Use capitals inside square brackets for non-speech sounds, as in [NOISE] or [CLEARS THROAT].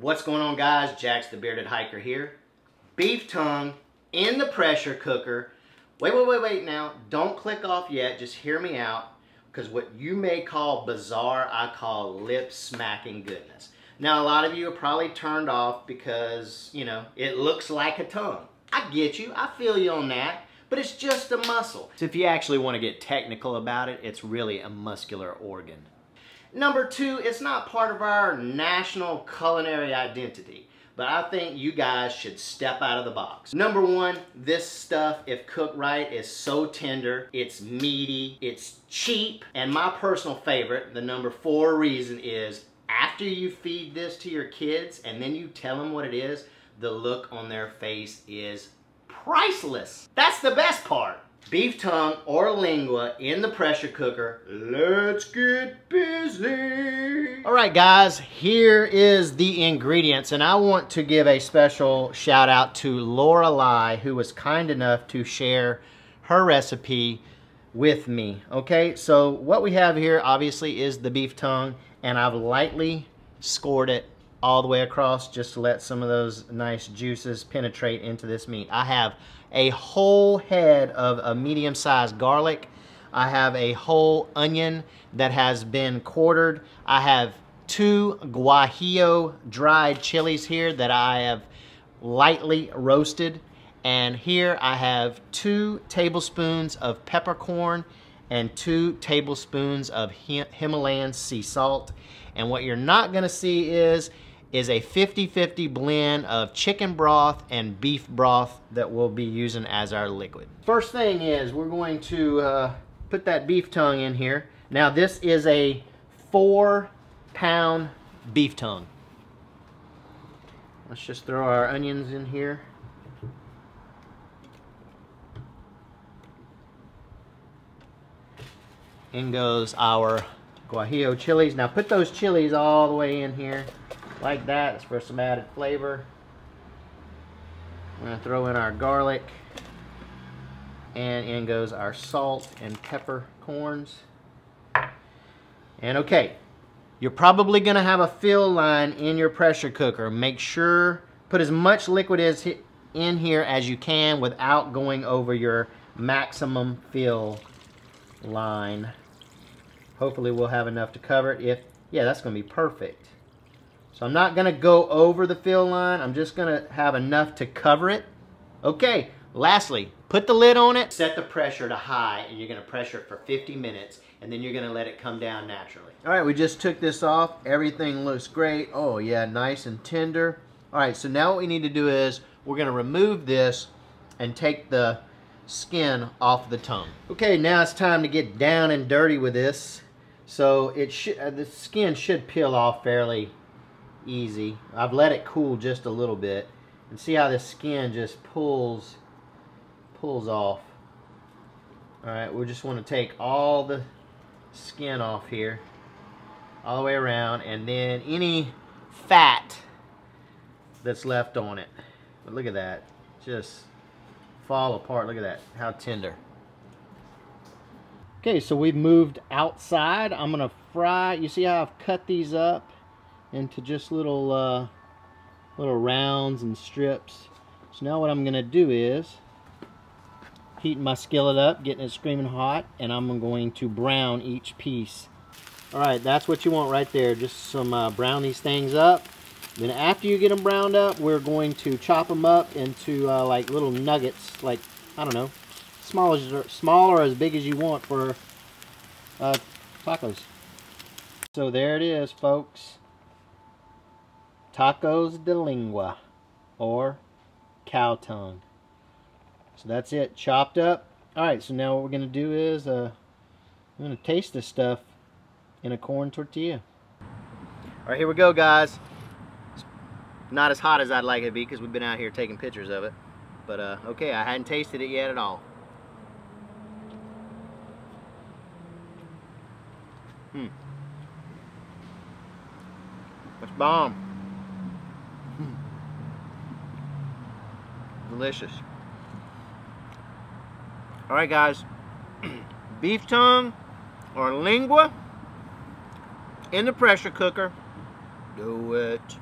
What's going on guys? Jaxx the Bearded Hiker here. Beef tongue in the pressure cooker. Wait, wait, wait, wait now. Don't click off yet. Just hear me out. Because what you may call bizarre, I call lip smacking goodness. Now, a lot of you are probably turned off because, you know, it looks like a tongue. I get you. I feel you on that. But it's just a muscle. So if you actually want to get technical about it, it's really a muscular organ. Number two, it's not part of our national culinary identity but I think you guys should step out of the box. Number one, this stuff, if cooked right, is so tender, it's meaty, it's cheap, and my personal favorite, the number four reason is after you feed this to your kids and then you tell them what it is, the look on their face is priceless. That's the best part beef tongue or lingua in the pressure cooker. Let's get busy. All right, guys, here is the ingredients. And I want to give a special shout out to Laura Lai, who was kind enough to share her recipe with me. Okay, so what we have here obviously is the beef tongue and I've lightly scored it all the way across just to let some of those nice juices penetrate into this meat. I have a whole head of a medium-sized garlic. I have a whole onion that has been quartered. I have two guajillo dried chilies here that I have lightly roasted. And here I have two tablespoons of peppercorn and two tablespoons of Himalayan sea salt. And what you're not gonna see is is a 50-50 blend of chicken broth and beef broth that we'll be using as our liquid. First thing is we're going to uh, put that beef tongue in here. Now this is a four pound beef tongue. Let's just throw our onions in here. In goes our guajillo chilies. Now put those chilies all the way in here like that. It's for some added flavor. I'm going to throw in our garlic. And in goes our salt and pepper corns. And okay, you're probably going to have a fill line in your pressure cooker. Make sure, put as much liquid as in here as you can without going over your maximum fill line. Hopefully we'll have enough to cover it. If Yeah, that's going to be perfect. So I'm not going to go over the fill line. I'm just going to have enough to cover it. Okay, lastly, put the lid on it. Set the pressure to high and you're going to pressure it for 50 minutes and then you're going to let it come down naturally. All right, we just took this off. Everything looks great. Oh yeah, nice and tender. All right, so now what we need to do is we're going to remove this and take the skin off the tongue. Okay, now it's time to get down and dirty with this. So it should uh, the skin should peel off fairly easy. I've let it cool just a little bit. And see how the skin just pulls pulls off. Alright, we just want to take all the skin off here. All the way around. And then any fat that's left on it. But look at that. Just fall apart. Look at that. How tender. Okay, so we've moved outside. I'm going to fry. You see how I've cut these up? Into just little uh, little rounds and strips. So now what I'm going to do is heat my skillet up, getting it screaming hot, and I'm going to brown each piece. Alright, that's what you want right there. Just some uh, brown these things up. Then after you get them browned up, we're going to chop them up into uh, like little nuggets, like, I don't know, small, as, small or as big as you want for uh, tacos. So there it is, folks tacos de lengua or cow tongue. So that's it, chopped up. Alright, so now what we're going to do is uh, I'm to taste this stuff in a corn tortilla. Alright, here we go guys. It's not as hot as I'd like it to be because we've been out here taking pictures of it. But uh, okay, I hadn't tasted it yet at all. Hmm. That's bomb. Delicious. Alright guys, [CLEARS THROAT] beef tongue or lingua in the pressure cooker. Do it.